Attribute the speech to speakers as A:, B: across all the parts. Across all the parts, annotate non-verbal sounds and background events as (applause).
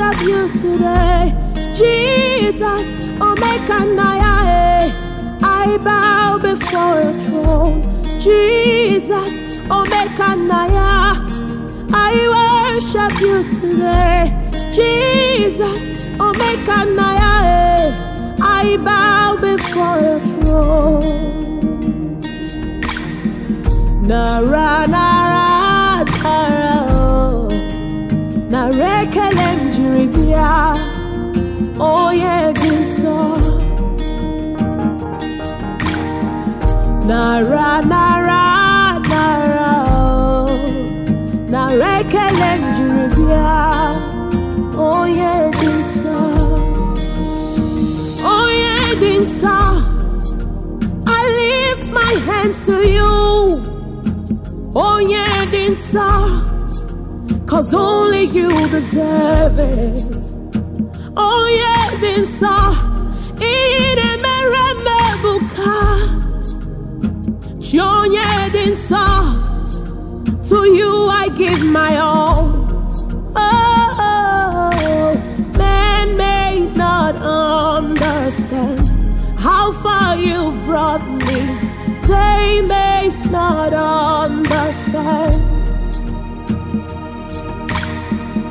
A: worship you today. Jesus, Omekanaya. Eh. I bow before your throne. Jesus, Omekanaya. I worship you today. Jesus, Omekanaya. Eh. I bow before your throne. Narana. Nara, nara, nara, oh. Narekele njiri bịa, onye dị nsọ. Onye dị nsọ. I lift my hands to you. Onye dị nsọ. Cause only you deserve it. Oh yeah, to you I give my all. Oh, man may not understand how far you've brought me. They may not understand.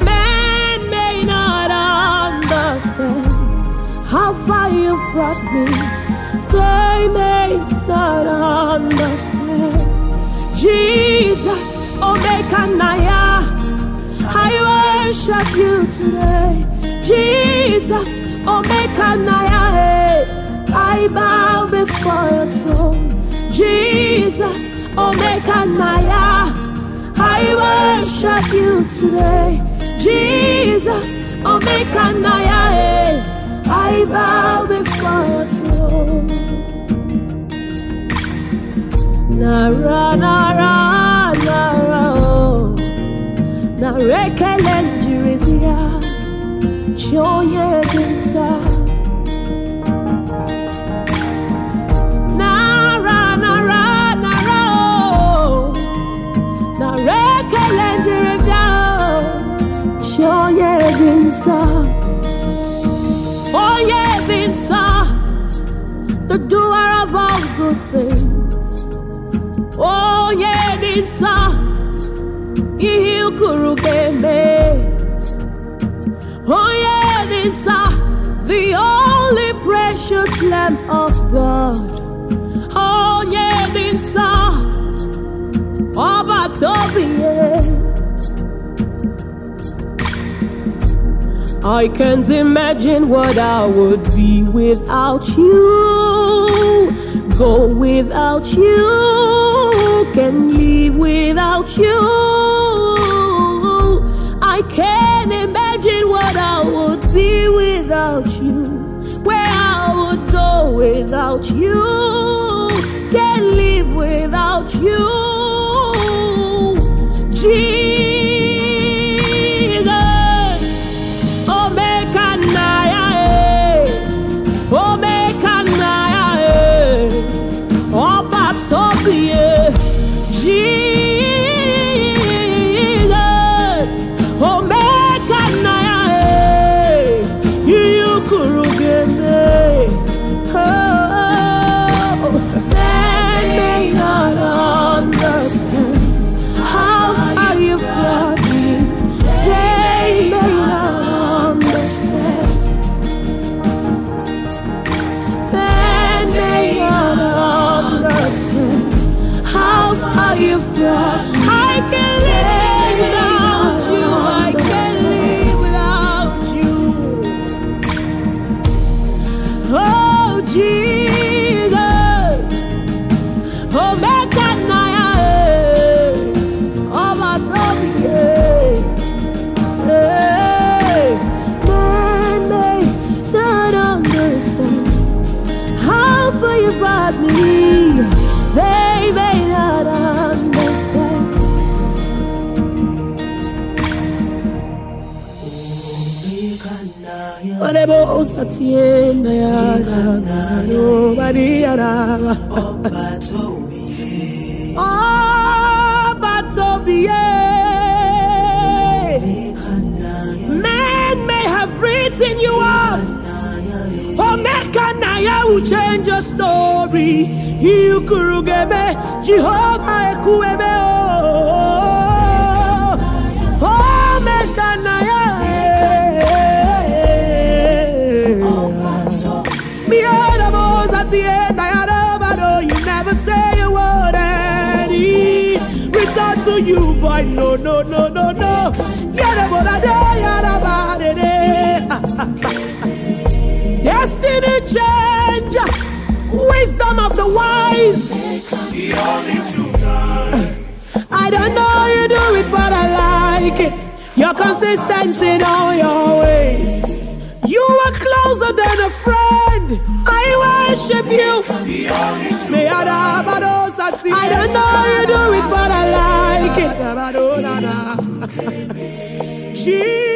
A: Man may not understand how far you've brought me. They may not understand. Jesus, Omekanaya, I bow before your throne. Jesus, Omekanaya, I worship you today. Jesus, Omekanaya, I bow before your throne. Nara, nara, nara, oh. Narekele njiribia, choye dinsa. Nara, nara, nara, dinsa. The doer of all good things. Oh yeah, dinsa. Ihi ukuru keme. Oh yeah, dinsa. The only precious Lamb of God. Oh yeah, dinsa. Ọba tóbi yẹn. I can't imagine what I would be without you. Go without you. Can live without you. Can't imagine what I would be without you. Where I would go without you. can't live without you. I can live without you. I can live without you. Oh, Jesus. Oh. Oh, my understand how far you brought me. Orebo satienda ya na yo bari araba. Oh, Batobiye. Men may have written you off. Omekanaya will change your story. You kurugebe, Jehovah oh. Return to you, boy. No, no, no, no, no. Yada, but I day, yada, bad, Destiny change, wisdom of the wise. I don't know how you do it, but I like it. Your consistency in all your ways. You are closer than a friend. I worship you. I don't know how you do it, but I like it. (laughs) Jesus.